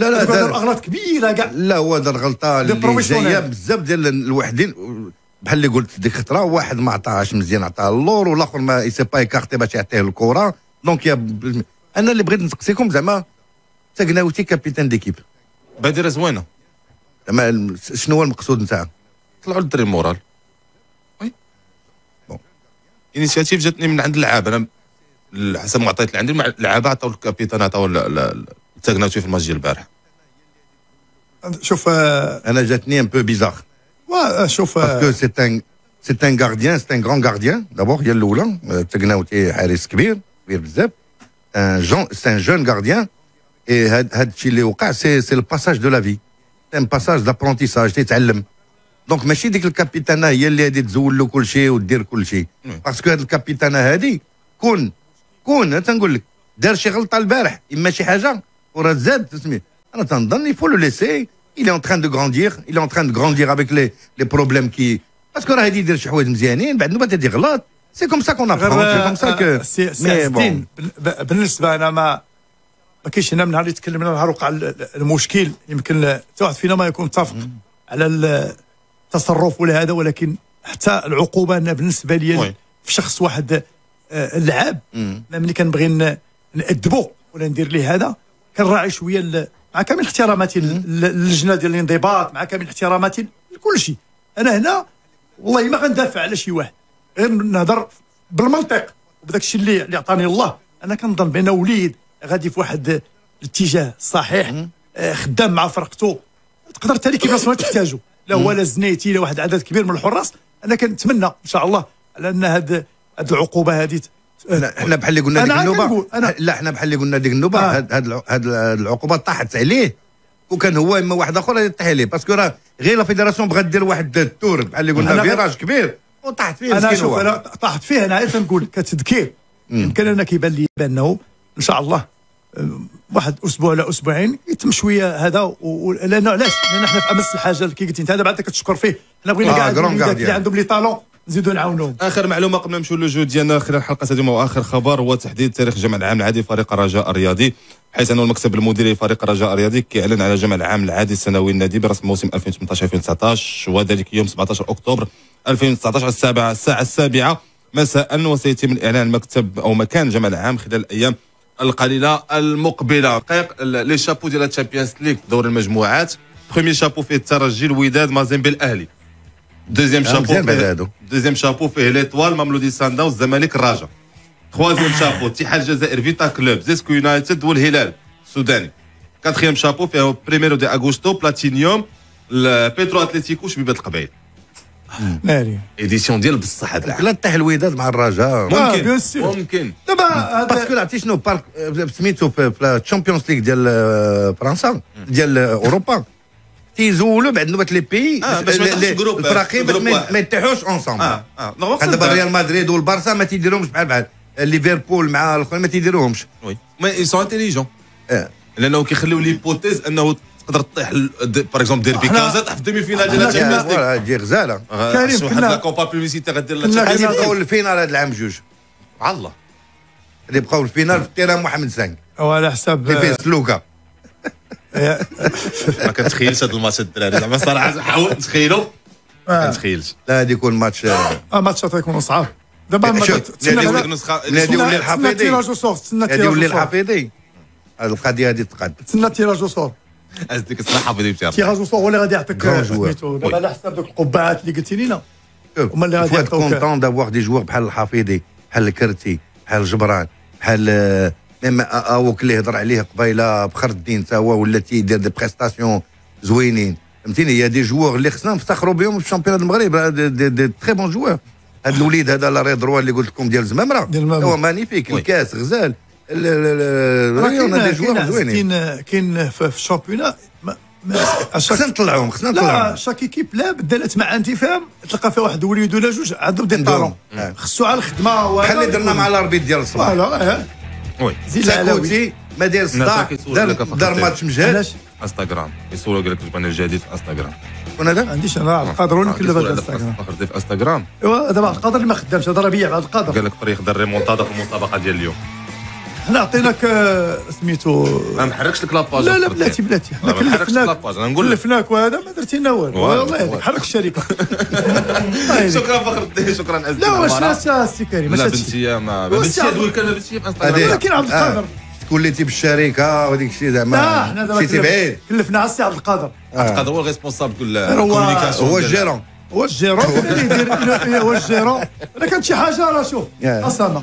لا لا دار اغلاط كبيرة كاع. لا هو دار غلطه اللي. جاية بزاف ديال الوحدين بحال اللي قلت ديك الخطره واحد ما عطاهاش مزيان عطاها اللور والآخر ما سي با ايكارتي باش يعطيه الكره دونك أنا اللي بغيت نسقسيكم زعما تقناوتي كابيتان ديكيب بادره زوينه زعما شنو هو المقصود نتاعها طلعوا للدري مورال. وي. بون انيشياتيف جاتني من عند اللعابه أنا حسب المعطيات اللي عندي اللعابه عطاو الكابيتان عطاو ال- ال- التاغناوتي في الماتش ديال البارح. شوف آه، أنا جاتني ان بو بيزار وا- شوف آه، باسكو سي ان سي ان غارديان سي ان غران غارديان دابور هي الاولى تقناوتي حارس كبير كبير بزاف ان جون سي ان جون غارديان اي هاد هاد الشيء اللي وقع سي سي الباساج دو لا في ان باساج دابرونتيساج تيتعلم دونك ماشي ديك الكابيتانه هي اللي غادي تزول له كل شيء ودير كل شيء باسكو هاد الكابيتانه هادي كون كون أنا تنقول لك دار شي غلطه البارح اما شي حاجة وراه زاد تسمي أنا تنظن il faut le laisser. Il est en train de grandir. Il est en train de grandir avec les les problèmes qui باسكو راه غادي يدير شي حوايج مزيانين بعد نوبه تدي غلط سي كوم سا كون ابخون سي كوم سا آه، كو سي سي مي عز بون الدين بن- ب- بالنسبة أنا ما ما كاينش هنا من نهار اللي تكلمنا نهار وقع ال- ال- المشكل. يمكن حتى واحد فينا ما يكون متفق على التصرف ولا هذا ولكن حتى العقوبة أنا بالنسبة لي. في شخص واحد آه، اللعاب أنا ملي كنبغي ن- نأدبو ولا ندير ليه هذا كنراعي شوية مع كامل احتراماتي لل- للجنة ديال الانضباط مع كامل احتراماتي لكل شيء أنا هنا والله ما غندافع على شي واحد غير نهضر بالمنطق. وبداك الشيء اللي اللي عطاني الله. أنا كنظن بأن وليد غادي في واحد الاتجاه الصحيح آه، خدام مع فرقته. تقدر تالي كيف ما تحتاجو. لا هو لا زنيتي لا واحد عدد كبير من الحراس. أنا كنتمنى إن شاء الله على أن هاد العقوبة هذه حنا حنا بحال اللي قلنا ديك النوبة لا حنا بحال اللي قلنا ديك النوبة آه. هاد هاد الع- هاد العقوبه طاحت عليه وكان هو إما واحد آخر غادي يطيح عليه باسكو راه غير لا فيدراسيون بغات دير واحد التور بحال اللي قلنا فيراج كبير وطاحت فيه أنا شوف. أنا طاحت فيه أنا عايز نقول كتذكير يمكن أنا كيبان لي بأنه إن شاء الله آه، واحد أسبوع ولا أسبوعين يتم شوية هذا. لأنه علاش؟ لأن إحنا في أمس الحاجة اللي كي قلت أنت هذا بعد كتشكر فيه حنا بغينا كاع اللي. عندهم لي طالون نزيدوا نعاونوهم. آخر معلومة قبل ما نمشيو للجو ديالنا خلال الحلقة اليوم واخر خبر هو تحديد تاريخ الجمع العام العادي فريق الرجاء الرياضي. حيث انه المكتب المديري لفريق الرجاء الرياضي كيعلن على الجمع العام العادي السنوي النادي برسم موسم 2018 2019 وذلك يوم 17 أكتوبر 2019 السابعة الساعة السابعة. مساء وسيتم الإعلان المكتب أو مكان الجمع العام خلال الأيام القليلة المقبلة. دقائق les chapeaux ديال ال Champions League دور المجموعات. premier chapeau فيه الترجي الوداد مازيمبي الاهلي deuxième chapeau. Deuxième chapeau فيه l'Étoile ماملودي سان داونز الزمالك الرجاء troisième chapeau اتحاد الجزائر فيتا كلوب زيسكو يونايتد والهلال السوداني quatrième chapeau فيه بريميرو دي اغوستو بلاتينيوم بيترو اتليتيكو شبيبه القبائل ناري édition ديال بصح هذا لا تطيح الوداد مع الرجاء ممكن bien sûr. ممكن دابا parce que عرفتي شنو بارك سميتو في في ال Champions League ديال فرنسا ديال اوروبا تيزولوا بعد نوبة لي بي آه، باش ما ما- يتحوش ensemble آه آه. non بحال دابا ريال مدريد والبارسا ما تيديروهمش بحال بحال ليفربول مع الاخرين ما تيديروهمش. Oui. sont intelligents. آه. لأنه كيخليو ليبوتيز أنه تقدر تطيح باغ اكزومبل ديربي كازا تطيح في دومي فينال ديال الشامبيونز ليغ تجي غزاله كريم، واحد كنا- لا كومبا بيبليسيتي غدير لا كنا غادي تشامبيونز يبقاو الفينال هذا العام جوج. على الله غادي يبقاو الفينال في تيران محمد سانك وعلى حساب اللي فيه آه، ما كنتخيلش هذا الماتش الدراري. زعما صراحة حاول نتخيلو ما آه، كنتخيلش لا غادي يكون ماتش آه، آه، ماتشات غيكونوا صعاب. دابا ما نادي غدا- ديك النسخه نادي تسنى- ولي تسنى الحفيظي. تيراج وصور تسنى غادي تيراج يولي الحفيظي هذه القضية غادي تقاد. تسنى تيراج وصور ديك الصراحه بدي بتاع تيراج وصور هو اللي غادي يعطيك. سميتو. دابا على حساب دوك القبعات اللي قلتي لينا. هما اللي غادي يعطوك. كونتون دافواغ دي جوار بحال الحفيظي بحال الكرتي بحال جبران بحال آه، ميم أوك اللي هضر عليه قبيلة بخر الدين تا هو ولا تيدير دي بريستاسيون زوينين. فهمتيني؟ يا دي جوار اللي خصنا نفتخروا بهم في الشامبيون المغرب. دي, دي, دي تري بون جوار هذا الوليد هذا لا ريدروا اللي قلت لكم ديال زمامرة. ديال زمامرة. هو مانيفيك وي. الكاس غزال. كاين دي جوار كاين زوينين. كاين في ما- خصنا نطلعوهم خصنا لا نطلعوهم. شاك ايكيب لا بدلت مع انتفاهم تلقى فيها واحد وليد ولا جوج عندهم دي. طالون. خصو على الخدمة بحال اللي درنا مع الأربيت ديال الصباح. فوالا آه وي زيد العلاوي ما دار صداع دار. ماتش مجهد علاش انستغرام يصوروا قال لك جبنا الجديد في انستغرام هذا؟ ما عنديش أنا القادر اللي كله كيصور بدا هذا انستغرام فخر في انستغرام ايوا دابا القادر اللي ما خدامش هذا ربيع بعد القادر قال لك فريق دار ريمونتادا في المسابقه ديال اليوم حنا عطيناك سميتو ما نحركش لك لاباج لا لا بلاتي بلاتي حنا كلفناك لاباج أنا نقول لك كلفناك وهذا ما درتي لنا والو والله يهديك. حرك الشركة شكرا فخر الدين شكرا عزيزي لا واش. ناس السي كريم لا بنتي ما واش بنتي عبد- هذول كان بنتي هذه. ولكن عبد القادر. توليتي بالشركة وهذيك الشيء لا زعما حنا دابا بعيد كلفنا على السي عبد القادر. قادر هو ال responsable كل ال communication هو ال gérant هو ال gérant اللي يدير هو ال gérant إلا كانت شي حاجة راه شوف. أصلا